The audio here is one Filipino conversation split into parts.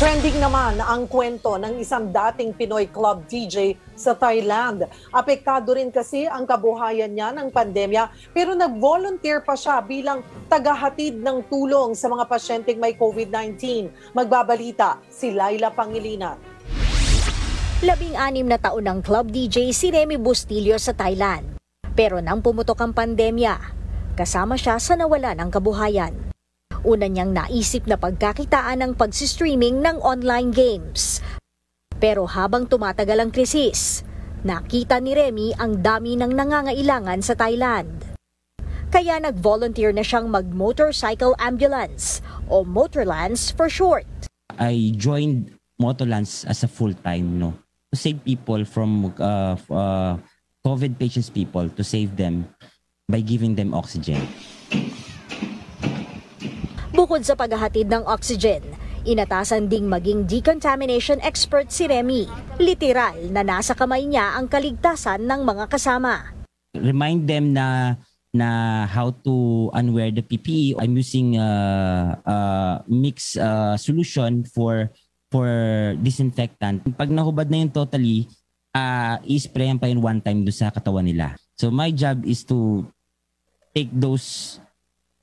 Trending naman ang kwento ng isang dating Pinoy club DJ sa Thailand. Apektado rin kasi ang kabuhayan niya ng pandemya pero nag-volunteer pa siya bilang tagahatid ng tulong sa mga pasyenteng may COVID-19. Magbabalita si Laila Pangilinan. Labing-anim na taon ng club DJ si Remy Bustillo sa Thailand. Pero nang pumutok ang pandemya, kasama siya sa nawala ng kabuhayan. Una niyang naisip na pagkakitaan ng pagsistreaming ng online games. Pero habang tumatagal ang krisis, nakita ni Remy ang dami ng nangangailangan sa Thailand. Kaya nag-volunteer na siyang mag-motorcycle ambulance o Motorlance for short. I joined Motorlands as a full-time, no, to save people from uh, uh, COVID patients people, to save them by giving them oxygen. Bukod sa paghahatid ng oxygen, inatasan ding maging decontamination expert si Remy. Literal na nasa kamay niya ang kaligtasan ng mga kasama. Remind them na na how to unwear the PPE. I'm using a uh, uh, mix uh, solution for for disinfectant. Pag nahubad na yun totally, uh, i-sprayan pa yun one time do sa katawan nila. So my job is to take those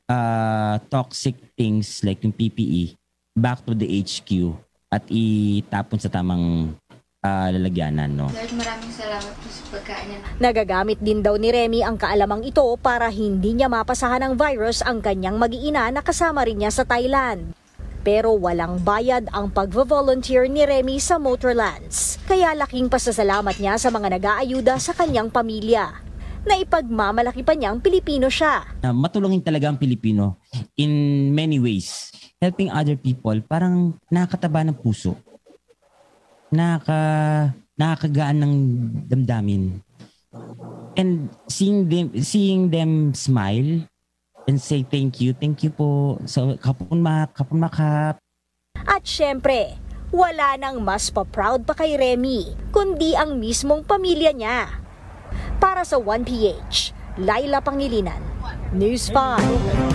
uh, toxic things like yung PPE back to the HQ at itapon sa tamang uh, lalagyanan. No? Lord, maraming salamat po sa pagkain. Nagagamit din daw ni Remy ang kaalamang ito para hindi niya mapasahan ng virus ang kanyang mag-iina na kasama rin niya sa Thailand. Pero walang bayad ang pag-volunteer ni Remy sa Motorlands. Kaya laking pasasalamat niya sa mga nag-aayuda sa kanyang pamilya na ipagmamalaki pa niyang Pilipino siya. Uh, matulungin talaga ang Pilipino in many ways. Helping other people, parang nakakataba ng puso. Nakaka, nakakagaan ng damdamin. And seeing them, seeing them smile and say thank you, thank you po. So, kapon mak, kapon makap. At syempre, wala nang mas pa-proud pa kay Remy, kundi ang mismong pamilya niya. Para sa 1PH, Laila Pangilinan, News 5.